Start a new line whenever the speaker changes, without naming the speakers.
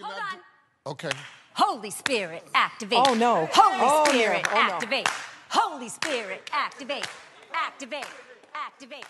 Hold on.
Okay.
Holy Spirit, activate.
Oh, no.
Holy
Oh, no.
Spirit,
Oh, no.
activate. Holy Spirit, activate. Activate. Activate.